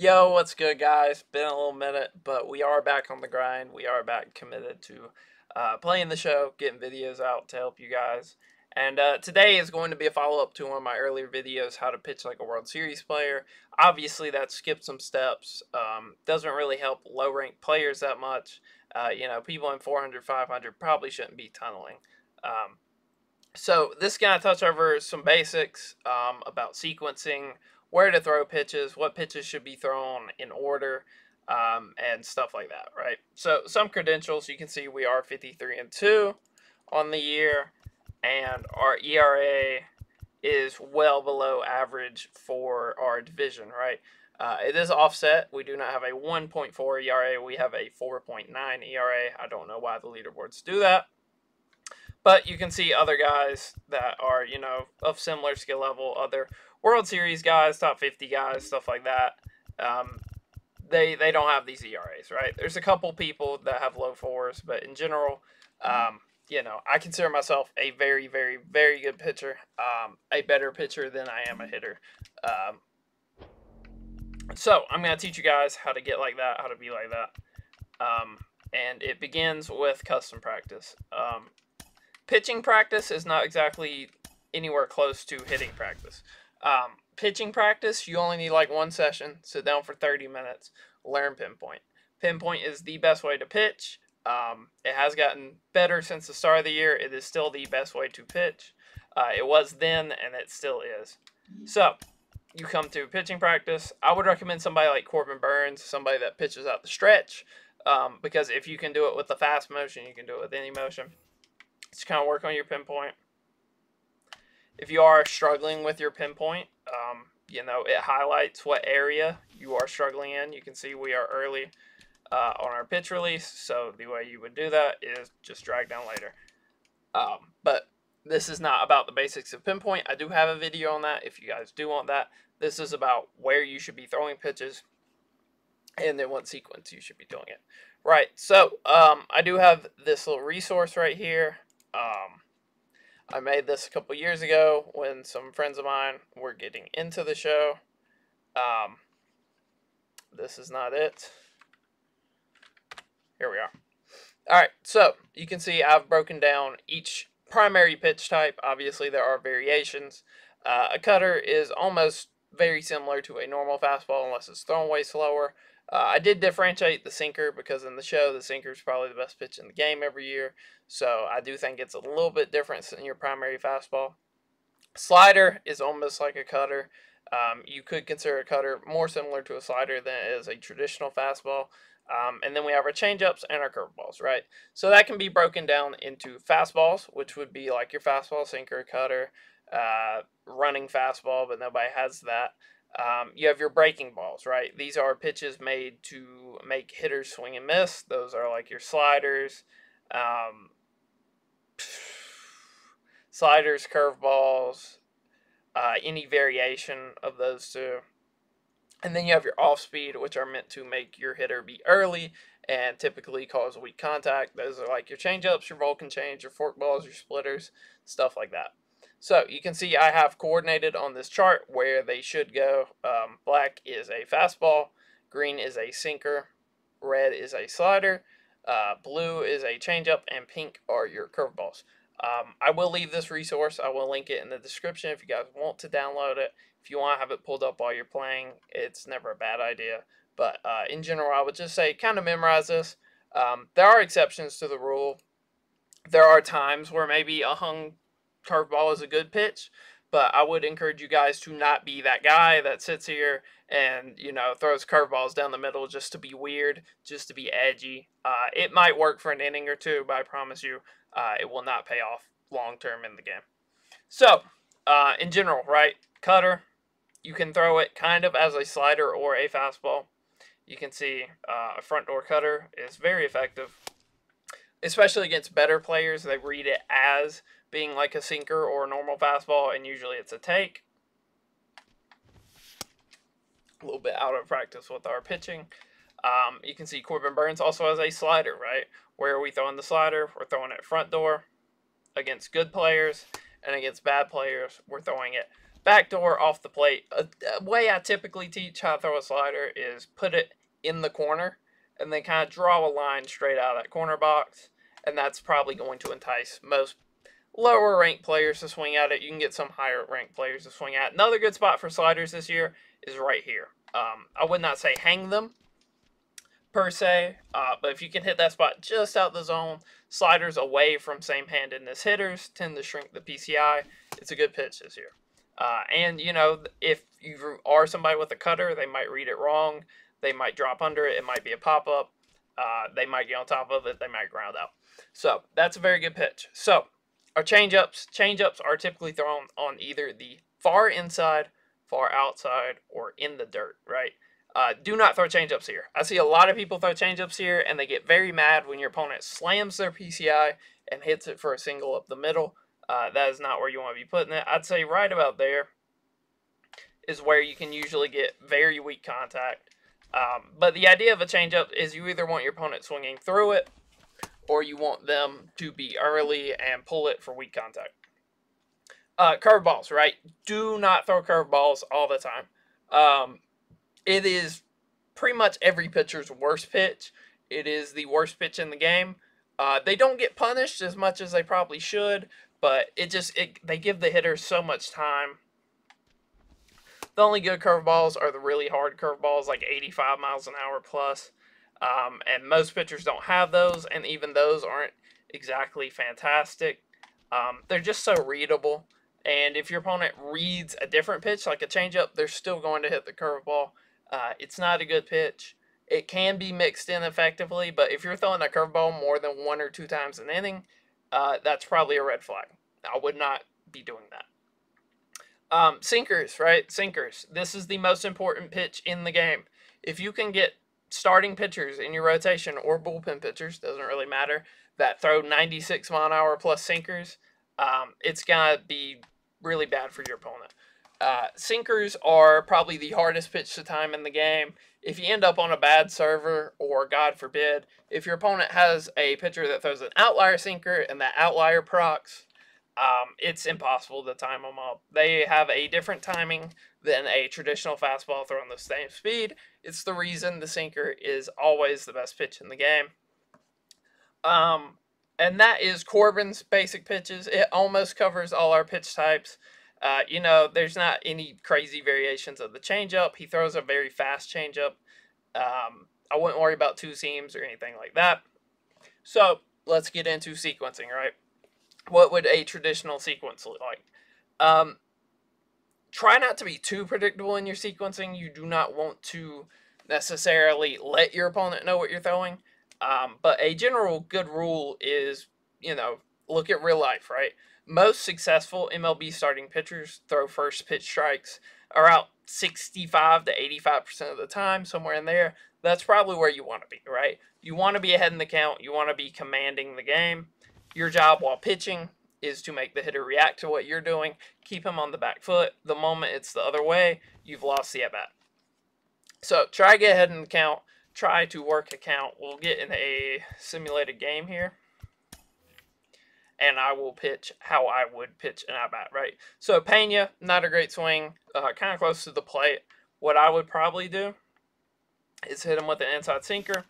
Yo, what's good, guys? Been a little minute, but we are back on the grind. We are back committed to uh, playing the show, getting videos out to help you guys. And uh, today is going to be a follow up to one of my earlier videos, how to pitch like a World Series player. Obviously, that skipped some steps. Um, doesn't really help low ranked players that much. Uh, you know, people in 400, 500 probably shouldn't be tunneling. Um, so, this is going to touch over some basics um, about sequencing where to throw pitches, what pitches should be thrown in order, um, and stuff like that, right? So some credentials, you can see we are 53 and 2 on the year, and our ERA is well below average for our division, right? Uh, it is offset. We do not have a 1.4 ERA. We have a 4.9 ERA. I don't know why the leaderboards do that. But you can see other guys that are, you know, of similar skill level, other World Series guys, top 50 guys, stuff like that. Um, they they don't have these ERAs, right? There's a couple people that have low fours, but in general, um, you know, I consider myself a very, very, very good pitcher. Um, a better pitcher than I am a hitter. Um, so I'm gonna teach you guys how to get like that, how to be like that. Um, and it begins with custom practice. Pitching practice is not exactly anywhere close to hitting practice. Um, pitching practice, you only need like one session. Sit down for 30 minutes. Learn pinpoint. Pinpoint is the best way to pitch. Um, it has gotten better since the start of the year. It is still the best way to pitch. Uh, it was then, and it still is. So, you come to pitching practice. I would recommend somebody like Corbin Burnes, somebody that pitches out the stretch, um, because if you can do it with the fast motion, you can do it with any motion. Just kind of work on your pinpoint if you are struggling with your pinpoint, um, you know, it highlights what area you are struggling in. You can see we are early uh, on our pitch release, so the way you would do that is just drag down later. Um, but this is not about the basics of pinpoint. I do have a video on that if you guys do want that. This is about where you should be throwing pitches and then what sequence you should be doing it. Right, so um, I do have this little resource right here. Um, I made this a couple years ago when some friends of mine were getting into the show. Um, this is not it. Here we are. All right, so you can see I've broken down each primary pitch type. Obviously, there are variations. Uh, a cutter is almost very similar to a normal fastball unless it's thrown way slower. Uh, I did differentiate the sinker because in the show, the sinker is probably the best pitch in the game every year. So I do think it's a little bit different than your primary fastball. Slider is almost like a cutter. Um, you could consider a cutter more similar to a slider than it is a traditional fastball. Um, and then we have our changeups and our curveballs, right? So that can be broken down into fastballs, which would be like your fastball, sinker, cutter, uh, running fastball, but nobody has that. Um, you have your breaking balls, right? These are pitches made to make hitters swing and miss. Those are like your sliders, um, sliders, curveballs, uh, any variation of those two. And then you have your off speed, which are meant to make your hitter be early and typically cause weak contact. Those are like your changeups, your Vulcan change, your forkballs, your splitters, stuff like that. So you can see I have coordinated on this chart where they should go. Um, black is a fastball, green is a sinker, red is a slider, uh, blue is a changeup, and pink are your curveballs. Um, I will leave this resource. I will link it in the description if you guys want to download it. If you want to have it pulled up while you're playing, it's never a bad idea. But uh, in general, I would just say kind of memorize this. Um, there are exceptions to the rule. There are times where maybe a hung curveball is a good pitch, but I would encourage you guys to not be that guy that sits here and you know throws curveballs down the middle just to be weird, just to be edgy. Uh, it might work for an inning or two, but I promise you, uh, it will not pay off long term in the game. So, uh, in general, right, cutter, you can throw it kind of as a slider or a fastball. You can see uh, a front door cutter is very effective, especially against better players. They read it as being like a sinker or a normal fastball, and usually it's a take. A little bit out of practice with our pitching. Um, you can see Corbin Burnes also has a slider, right? Where are we throwing the slider? We're throwing it front door against good players, and against bad players, we're throwing it back door off the plate. A, a way I typically teach how to throw a slider is put it in the corner and then kind of draw a line straight out of that corner box. And that's probably going to entice most lower ranked players to swing at it. You can get some higher ranked players to swing at. Another good spot for sliders this year is right here. Um, I would not say hang them per se, uh, but if you can hit that spot just out the zone, sliders away from same-handedness hitters tend to shrink the PCI. It's a good pitch this year. Uh, and you know, if you are somebody with a cutter, they might read it wrong. They might drop under it. It might be a pop-up. Uh, they might get on top of it. They might ground out. So that's a very good pitch. So our change ups, change ups are typically thrown on either the far inside, far outside, or in the dirt, right? Uh, do not throw change ups here. I see a lot of people throw change ups here, and they get very mad when your opponent slams their PCI and hits it for a single up the middle. Uh, that is not where you want to be putting it. I'd say right about there is where you can usually get very weak contact. Um, but the idea of a changeup is you either want your opponent swinging through it or you want them to be early and pull it for weak contact. Uh, curveballs, right? Do not throw curveballs all the time. Um, it is pretty much every pitcher's worst pitch. It is the worst pitch in the game. Uh, they don't get punished as much as they probably should, but it just it, they give the hitters so much time. The only good curveballs are the really hard curveballs, like 85 miles an hour plus. Um, and most pitchers don't have those, and even those aren't exactly fantastic. Um, they're just so readable. And if your opponent reads a different pitch, like a changeup, they're still going to hit the curveball. Uh, it's not a good pitch. It can be mixed in effectively, but if you're throwing a curveball more than one or two times an inning, uh, that's probably a red flag. I would not be doing that. Um, sinkers, right? Sinkers. This is the most important pitch in the game. If you can get starting pitchers in your rotation or bullpen pitchers, doesn't really matter, that throw 96 mile an hour plus sinkers, um, it's going to be really bad for your opponent. Uh, sinkers are probably the hardest pitch to time in the game. If you end up on a bad server, or God forbid, if your opponent has a pitcher that throws an outlier sinker and that outlier procs, um, it's impossible to time them up. They have a different timing than a traditional fastball thrown the same speed. It's the reason the sinker is always the best pitch in the game. Um, and that is Corbin's basic pitches. It almost covers all our pitch types. Uh, you know, there's not any crazy variations of the changeup. He throws a very fast changeup. Um, I wouldn't worry about two seams or anything like that. So let's get into sequencing, right? What would a traditional sequence look like? Um, try not to be too predictable in your sequencing. You do not want to necessarily let your opponent know what you're throwing. Um, but a general good rule is, you know, look at real life, right? Most successful MLB starting pitchers throw first pitch strikes around 65 to 85% of the time, somewhere in there. That's probably where you want to be, right? You want to be ahead in the count. You want to be commanding the game. Your job while pitching is to make the hitter react to what you're doing, keep him on the back foot. The moment it's the other way, you've lost the at bat. So try to get ahead in the count. Try to work a count. We'll get in a simulated game here and I will pitch how I would pitch an at bat, right? So Pena, not a great swing, uh, kind of close to the plate. What I would probably do is hit him with an inside sinker.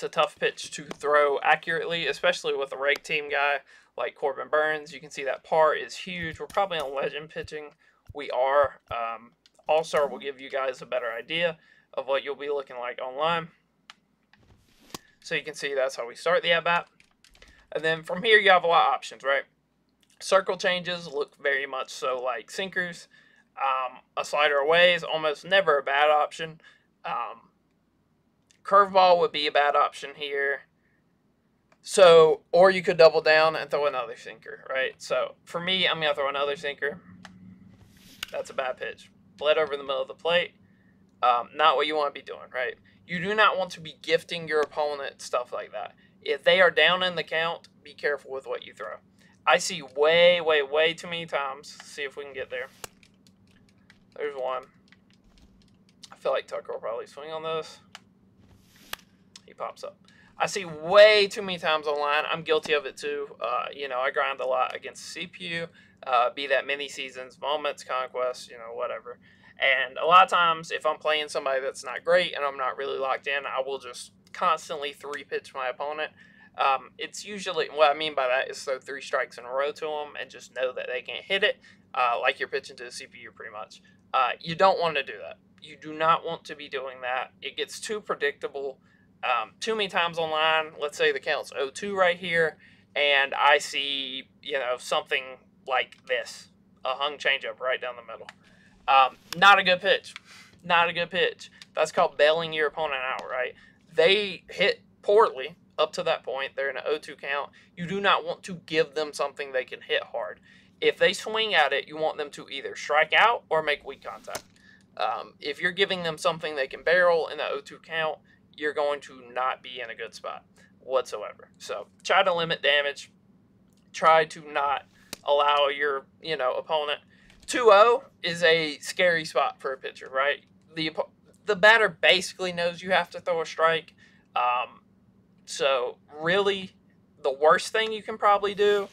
It's a tough pitch to throw accurately, especially with a reg team guy like Corbin Burnes. You can see that par is huge. We're probably on legend pitching. We are. Um, All Star will give you guys a better idea of what you'll be looking like online. So you can see that's how we start the at bat. And then from here, you have a lot of options, right? Circle changes look very much so like sinkers. Um, a slider away is almost never a bad option. Um, curveball would be a bad option here. So, or you could double down and throw another sinker, right? So, for me, I'm going to throw another sinker. That's a bad pitch. Bled over the middle of the plate. Um, not what you want to be doing, right? You do not want to be gifting your opponent stuff like that. If they are down in the count, be careful with what you throw. I see way, way, way too many times. See if we can get there. There's one. I feel like Tucker will probably swing on this. He pops up. I see way too many times online. I'm guilty of it too. Uh, you know, I grind a lot against CPU, uh, be that mini seasons, moments, conquests, you know, whatever. And a lot of times, if I'm playing somebody that's not great and I'm not really locked in, I will just constantly three pitch my opponent. Um, it's usually what I mean by that is throw three strikes in a row to them and just know that they can't hit it, uh, like you're pitching to the CPU pretty much. Uh, you don't want to do that. You do not want to be doing that. It gets too predictable. Um, too many times online, let's say the count's 0-2 right here, and I see, you know, something like this, a hung changeup right down the middle. Um, not a good pitch. Not a good pitch. That's called bailing your opponent out, right? They hit poorly up to that point. They're in an 0-2 count. You do not want to give them something they can hit hard. If they swing at it, you want them to either strike out or make weak contact. Um, if you're giving them something they can barrel in the 0-2 count, you're going to not be in a good spot whatsoever. So try to limit damage. Try to not allow your you know opponent 2-0 is a scary spot for a pitcher, right? The the batter basically knows you have to throw a strike. Um, so really, the worst thing you can probably do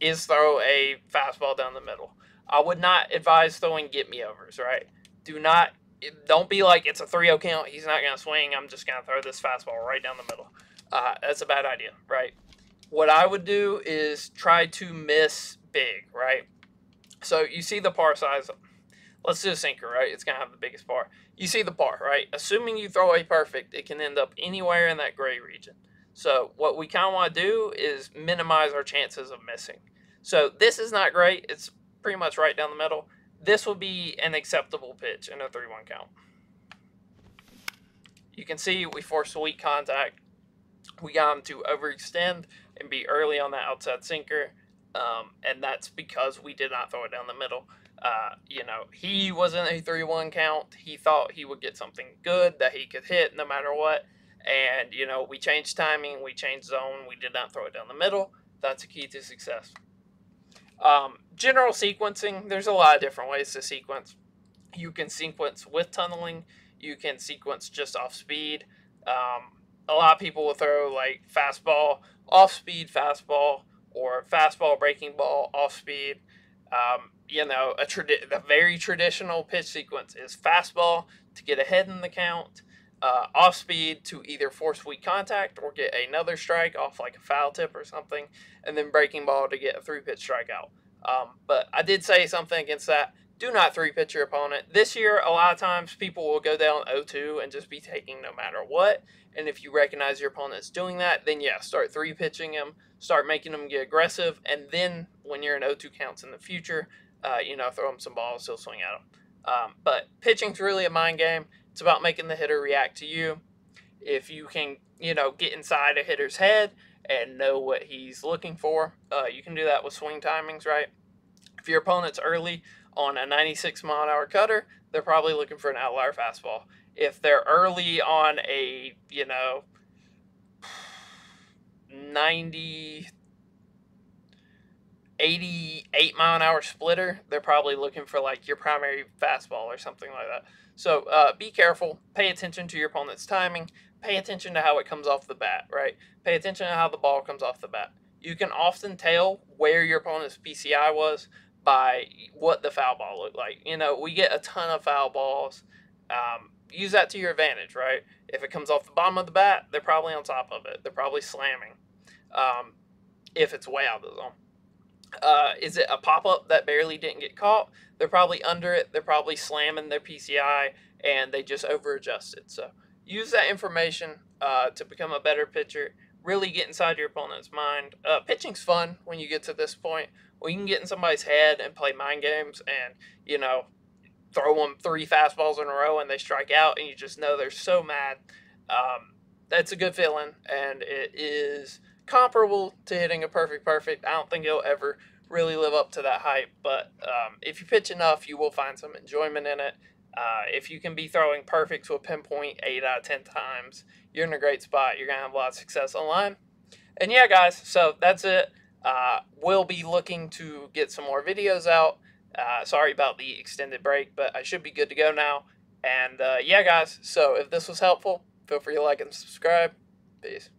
is throw a fastball down the middle. I would not advise throwing get me overs, right? Do not don't be like it's a 3-0 count. He's not going to swing. I'm just going to throw this fastball right down the middle. Uh, that's a bad idea, right? What I would do is try to miss big, right? So you see the par size. Let's do a sinker, right? It's going to have the biggest par. You see the par, right? Assuming you throw a perfect, it can end up anywhere in that gray region. So what we kind of want to do is minimize our chances of missing. So this is not great. It's pretty much right down the middle. This will be an acceptable pitch in a 3-1 count. You can see we forced a weak contact. We got him to overextend and be early on that outside sinker. Um, and that's because we did not throw it down the middle. Uh, you know, he was in a 3 1 count. He thought he would get something good that he could hit no matter what. And, you know, we changed timing, we changed zone, we did not throw it down the middle. That's a key to success. Um, general sequencing, there's a lot of different ways to sequence. You can sequence with tunneling, you can sequence just off speed. Um, a lot of people will throw like fastball, off speed fastball, or fastball breaking ball off speed. Um, you know, a tradi- the very traditional pitch sequence is fastball to get ahead in the count, uh, off speed to either force weak contact or get another strike off like a foul tip or something, and then breaking ball to get a three pitch strikeout. Um, but I did say something against that. Do not three pitch your opponent. This year, a lot of times people will go down 0 2 and just be taking no matter what. And if you recognize your opponent's doing that, then yeah, start three pitching them, start making them get aggressive, and then when you're in 0 2 counts in the future, uh, you know, throw them some balls, he'll swing at them. Um, but pitching's really a mind game. It's about making the hitter react to you. If you can, you know, get inside a hitter's head and know what he's looking for, uh, you can do that with swing timings, right? If your opponent's early on a 96 mile an hour cutter, they're probably looking for an outlier fastball. If they're early on a, you know, 90, 88 mile an hour splitter, they're probably looking for like your primary fastball or something like that. So uh, be careful. Pay attention to your opponent's timing. Pay attention to how it comes off the bat, right? Pay attention to how the ball comes off the bat. You can often tell where your opponent's PCI was by what the foul ball looked like. You know, we get a ton of foul balls. Um, use that to your advantage, right? If it comes off the bottom of the bat, they're probably on top of it. They're probably slamming. Um, if it's way out of the zone. Uh, is it a pop up that barely didn't get caught? They're probably under it. They're probably slamming their PCI and they just over adjusted. So use that information uh, to become a better pitcher. Really get inside your opponent's mind. Uh, pitching's fun when you get to this point. Well, you can get in somebody's head and play mind games and, you know, throw them three fastballs in a row and they strike out and you just know they're so mad. Um, that's a good feeling and it is comparable to hitting a perfect perfect. I don't think it'll ever really live up to that hype, but um, if you pitch enough, you will find some enjoyment in it. Uh, if you can be throwing perfect to a pinpoint 8 out of 10 times, you're in a great spot. You're going to have a lot of success online. And yeah, guys, so that's it. Uh, we'll be looking to get some more videos out. Uh, sorry about the extended break, but I should be good to go now. And uh, yeah, guys, so if this was helpful, feel free to like and subscribe. Peace.